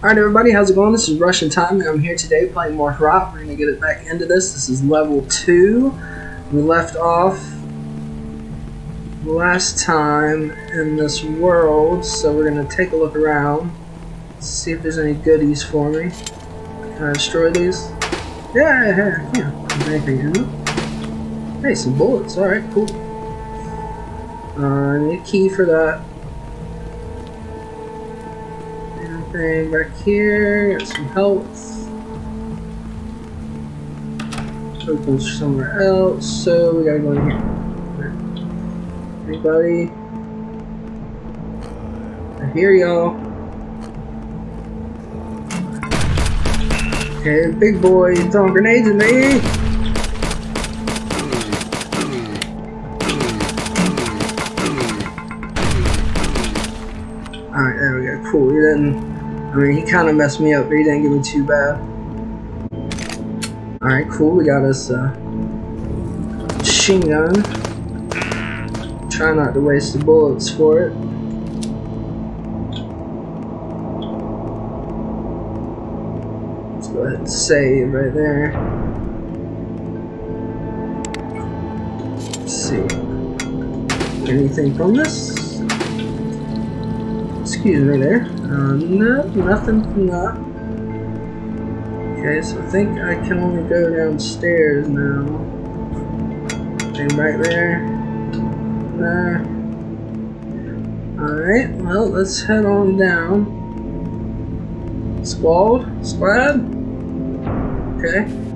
Alright everybody, how's it going? This is Russian Time I'm here today playing more HROT. We're going to get it back into this. This is level 2. We left off last time in this world, so we're going to take a look around. See if there's any goodies for me. Can I destroy these? Yeah, yeah, yeah. Anything? Hey, some bullets. Alright, cool. Uh, I need a key for that. Anything back here? Got some health. Opens somewhere else, so we gotta go in here. Anybody? I hear y'all. Okay, big boy throwing grenades at me. Alright, there we go. Cool. He didn't. I mean, he kind of messed me up, but he didn't get me too bad. Alright, cool. We got us a machine gun. Try not to waste the bullets for it. Let's go ahead and save right there. Let's see. Anything from this? Excuse me there. Uh, no, nothing from that. Okay, so I think I can only go downstairs now. Thing right there. Nah. Alright, well, let's head on down. Squad? Squad? Okay.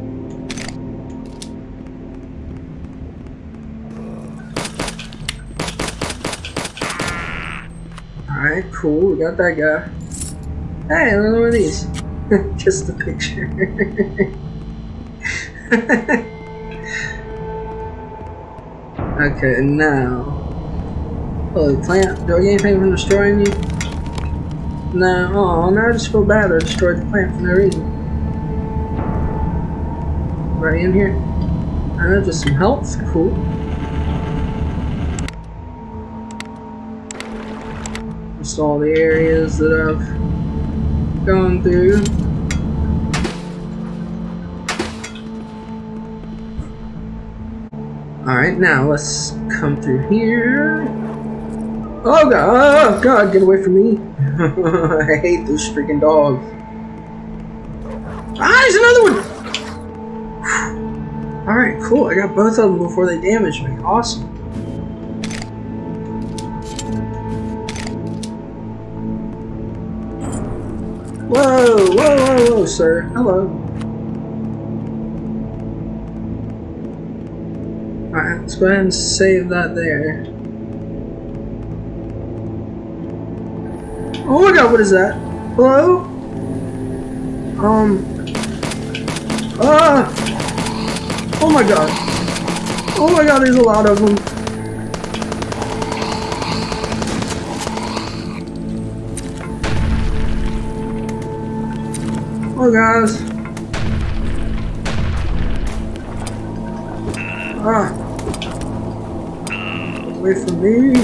Alright, cool. We got that guy. Hey, one of these. Just a picture. okay, now. Holy plant. Do I get anything from destroying you? No. Oh, now I just feel bad I destroyed the plant for no reason. Right in here. Uh, just some health. Cool. Just all the areas that I've gone through. Alright, now let's come through here. Oh god, oh god, get away from me. I hate those freaking dogs. Ah, there's another one! Alright, cool. I got both of them before they damage me. Awesome. Whoa, whoa, whoa, whoa, sir. Hello. Alright, let's go ahead and save that there. Oh my god, what is that? Hello? Um. Ah! Oh my god. Oh my god, there's a lot of them. Guys. Ah. Away from me.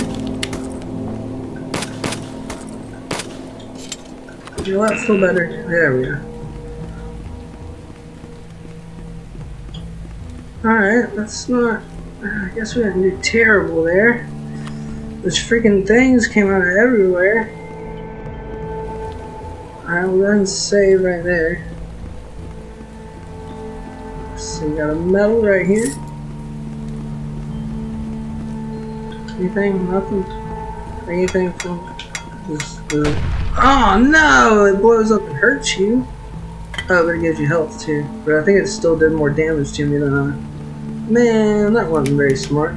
You know what? Feel better. There we go. Alright, that's not. I guess we didn't do terrible there. Those freaking things came out of everywhere. Ahead and save right there. So we got a medal right here. Anything? Nothing? Anything from this? Oh no! It blows up and hurts you. Oh, but it gives you health too. But I think it still did more damage to me than I. Man, that wasn't very smart.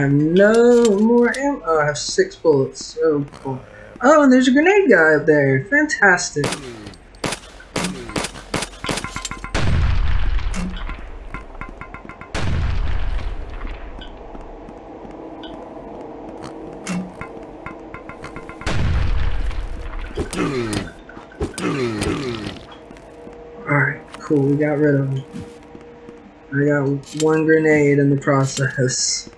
have no more ammo. Oh, I have six bullets. So cool. Oh, and there's a grenade guy up there. Fantastic. Alright, cool. We got rid of him. I got one grenade in the process.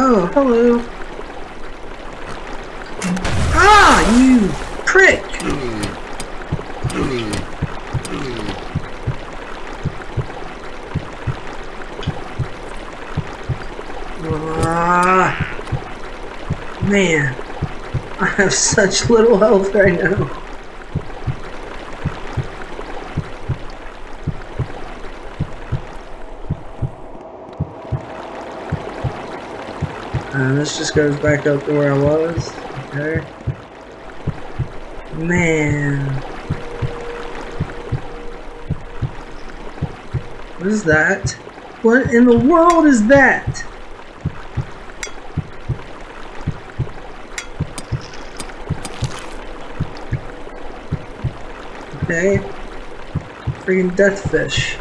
Oh, hello. Ah, you prick! Ah, man, I have such little health right now. Uh, this just goes back up to where I was. Okay. Man. What is that? What in the world is that? Okay. Freaking death fish.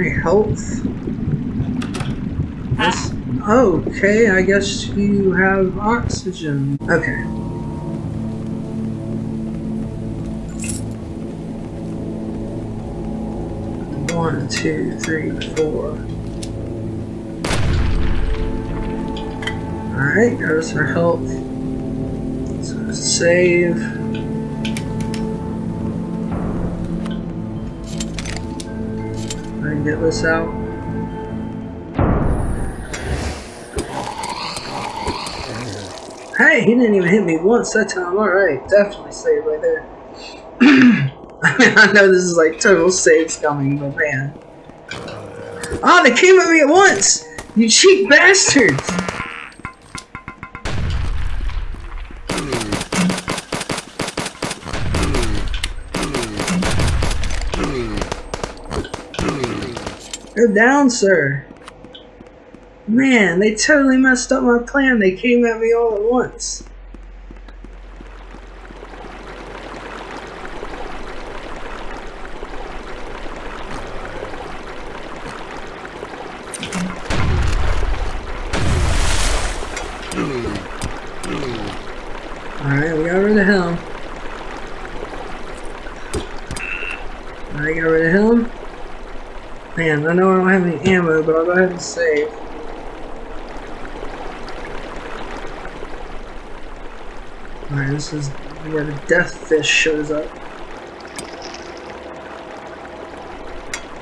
Any health? Ah. Yes. Okay, I guess you have oxygen. Okay. One, two, three, four. Alright, goes for health. So save. Can get this out. Hey, he didn't even hit me once that time. Alright, definitely save right there. I mean, I know this is like total saves coming, but man. Oh, they came at me at once! You cheap bastards! Go down, sir. Man, they totally messed up my plan. They came at me all at once. Alright, we got rid of him. I got rid of him. I know I don't have any ammo, but I'll go ahead and save. Alright, this is where the death fish shows up.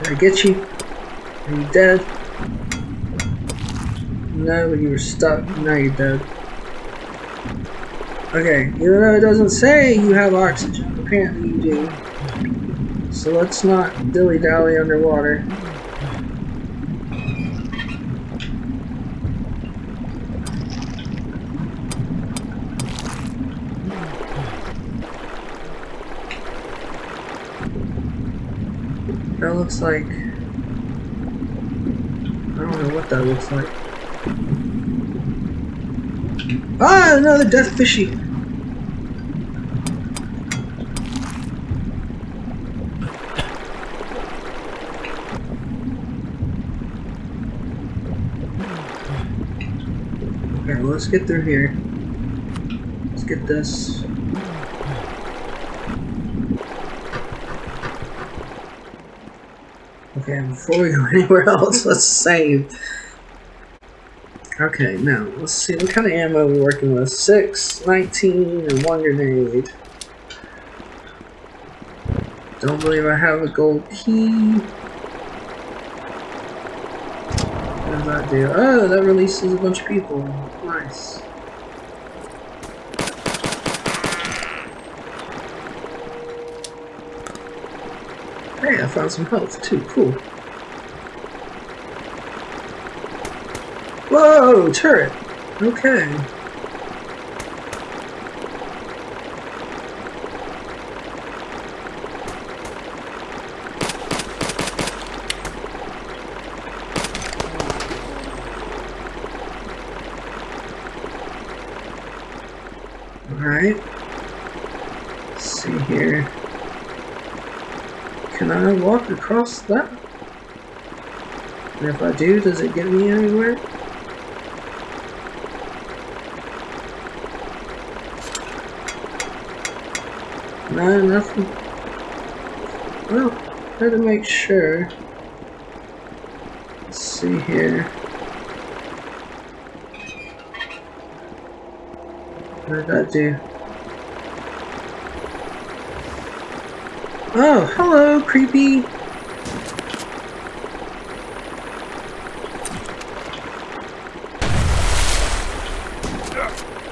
Did I get you? Are you dead? No, but you were stuck. Now you're dead. Okay, even though it doesn't say you have oxygen, apparently you do. So let's not dilly-dally underwater. That looks like... I don't know what that looks like. Ah, another death fishy! Okay, let's get through here. Let's get this. Okay, before we go anywhere else, let's save. Okay, now, let's see, what kind of ammo we're working with? 6, 19, and 1 grenade. Don't believe I have a gold key. What does that do? Oh, that releases a bunch of people. Nice. Hey, I found some health too. Cool. Whoa, turret. Okay. Alright. see here. Can I walk across that? And if I do, does it get me anywhere? No, nothing. Well, to make sure. Let's see here. What did that do? Oh, hello, creepy.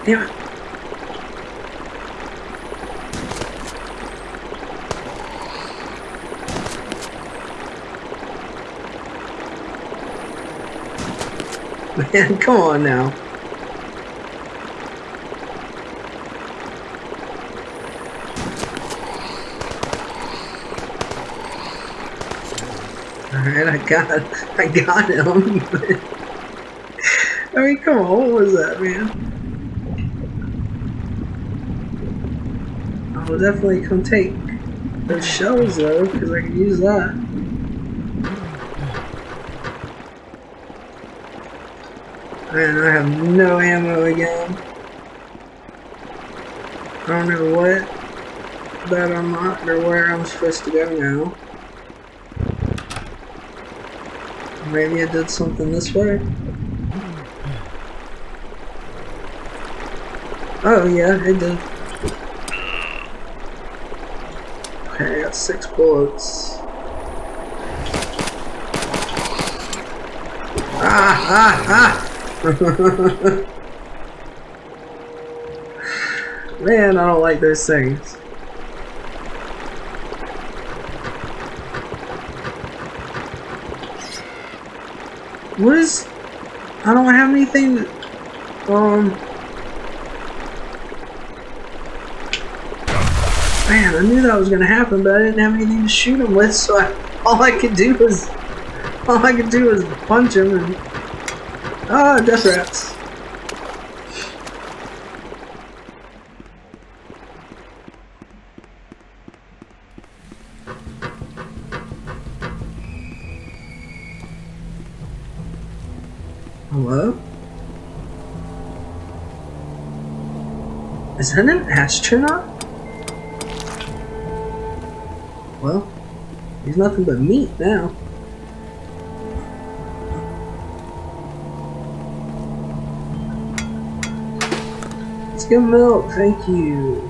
It. Man, come on now. I got I got him. I mean come on, what was that man? I'll definitely come take those shells though, because I can use that. Man, I have no ammo again. I don't know what that I'm not or where I'm supposed to go now. Maybe I did something this way? Oh yeah, I did. Okay, I got six bullets. Ah, ah, ah! Man, I don't like those things. What is... I don't have anything Um... Man, I knew that was gonna happen, but I didn't have anything to shoot him with, so I, all I could do was... All I could do was punch him and... Ah, death rats. Is that an astronaut? Well, he's nothing but meat now. Let's get milk, thank you.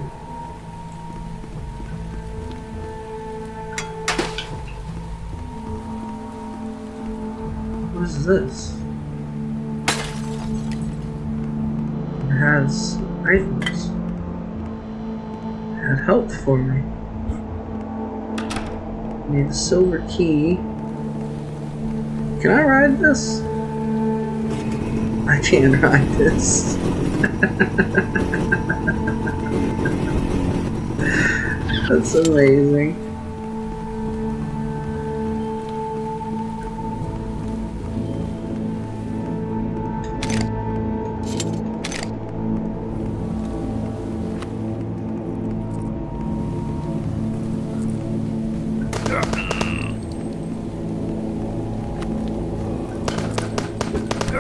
What is this? Has items. Had help for me. I Need a silver key. Can I ride this? I can't ride this. That's amazing.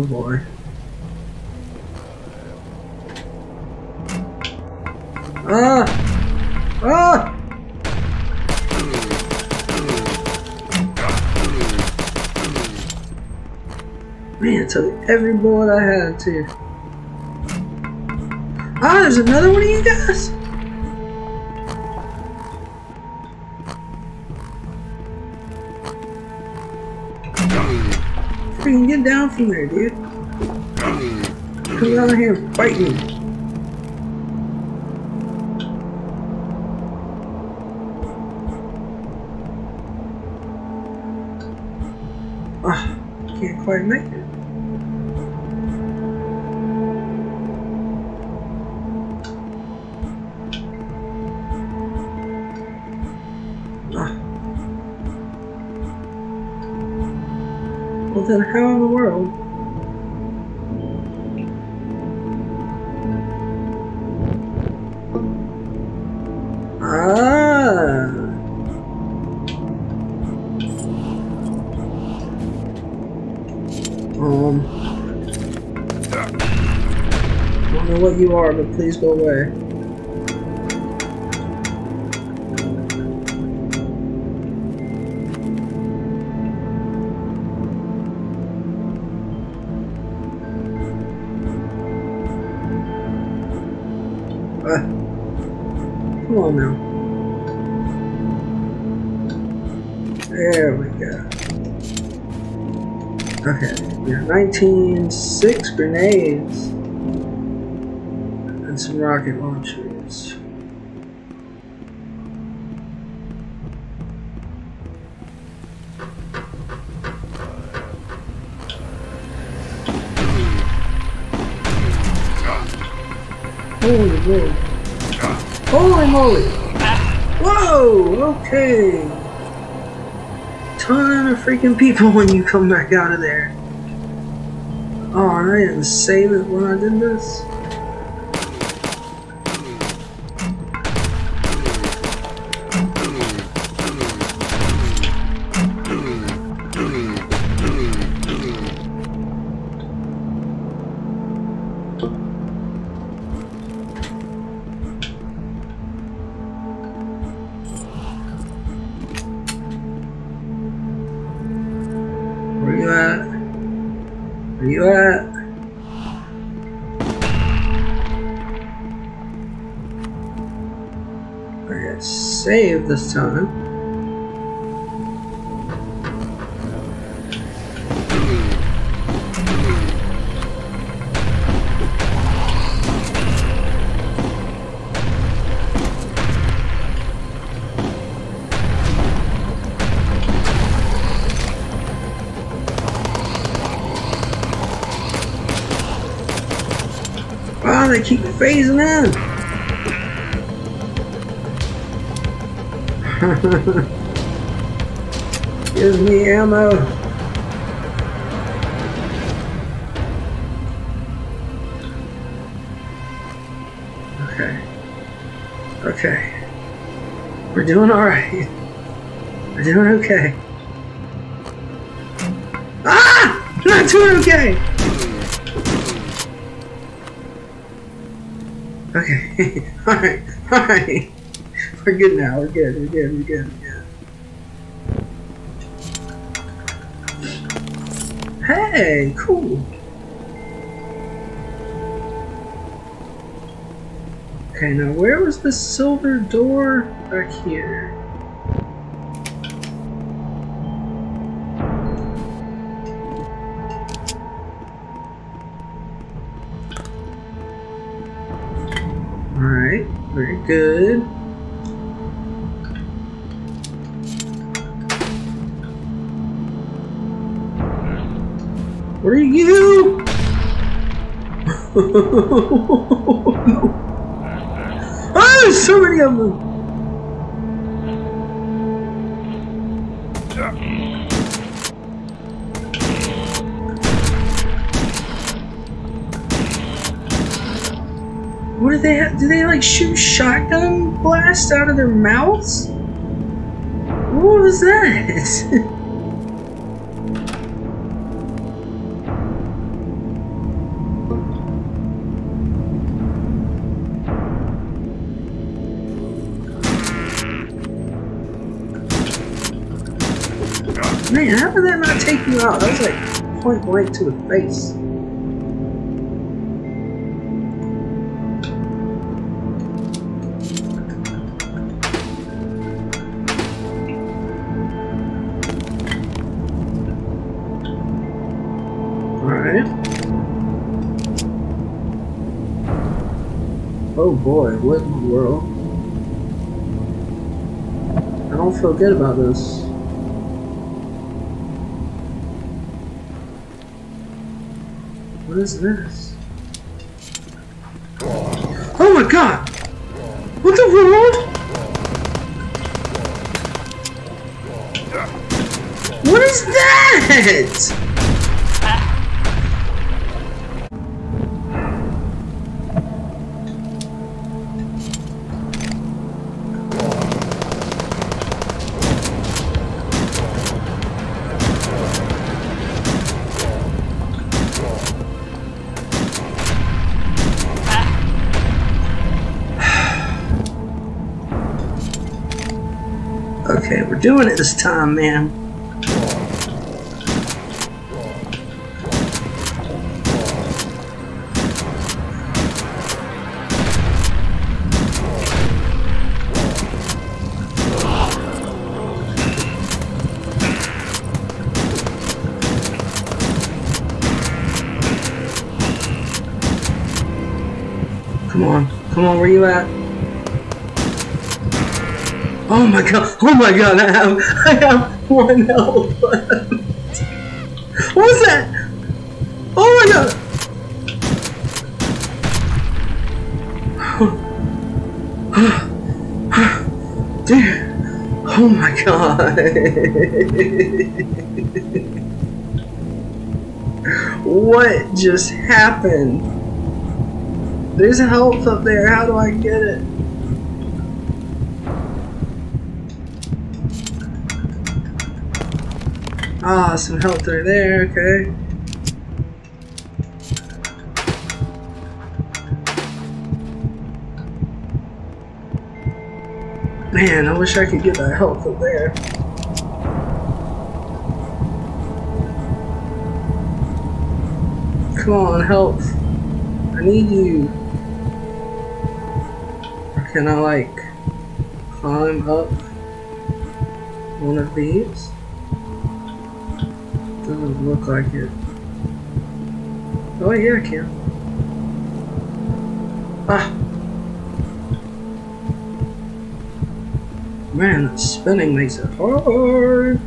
Oh. Ah! Ah! Man, took every bullet I had too. Ah, there's another one of you guys? Get down from there, dude. Come down here and fight me. Ah, can't quite make it. Well then how in the world? Ah. Um. I don't know what you are, but please go away. Oh, Come now. There we go. Okay, yeah, 19, six grenades, and some rocket launchers. Holy moly. Moly! Whoa! Okay! Ton of freaking people when you come back out of there. Oh, I didn't save it when I did this. This time. Wow, they keep phasing in. Gives me ammo. Okay. Okay. We're doing alright. We're doing okay. Ah! Not doing okay! Okay. alright. Alright. We're good now. We're good. We're good. We're good. We're good. Hey, cool. Okay, now where was the silver door? Back here. Alright, very good. Oh, there's so many of them. What do they have? Do they like shoot shotgun blast out of their mouths? What was that? how did that not take you out? That was like point blank to the face. Oh boy, what in the world? I don't feel good about this. What is this? Oh my god! What the world? What is that? Okay, we're doing it this time, man. Come on, come on, where you at? Oh my god, oh my god, I have, I have one health. What was that? Oh my god. Dude, oh my god. what just happened? There's health up there, how do I get it? Ah, some health right there, okay. Man, I wish I could get that health up there. Come on, health. I need you. Can I, like, climb up one of these? Doesn't look like it. Oh yeah, I can. Ah! Man, spinning makes it hard!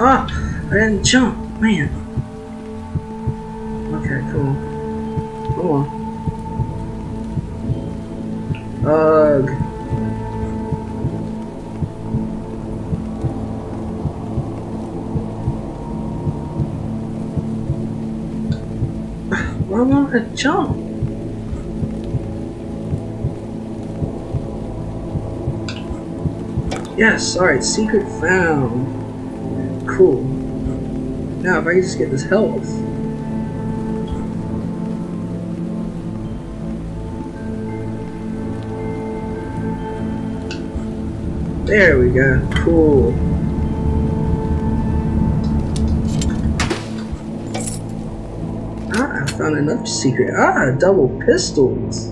Ah! I didn't jump! Man! Jump? Yes, alright, secret found. Cool. Now if I can just get this health. There we go. Cool. Found another secret. Ah, double pistols.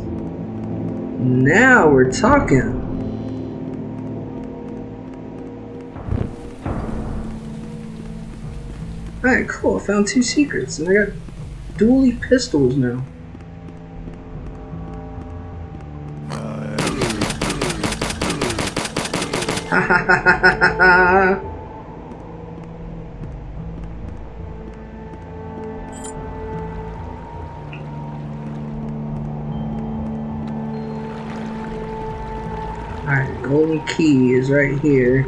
Now we're talking. Alright, cool. I found two secrets, and I got dually pistols now. Ha ha ha ha ha ha! Golden key is right here.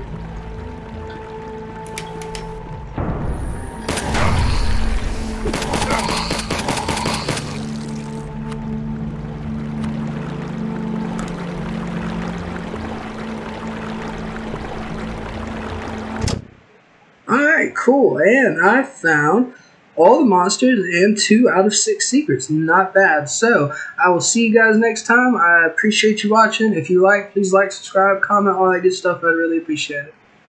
Alright, cool. And I found all the monsters and two out of six secrets. Not bad. So, I will see you guys next time. I appreciate you watching. If you like, please like, subscribe, comment, all that good stuff. I'd really appreciate it.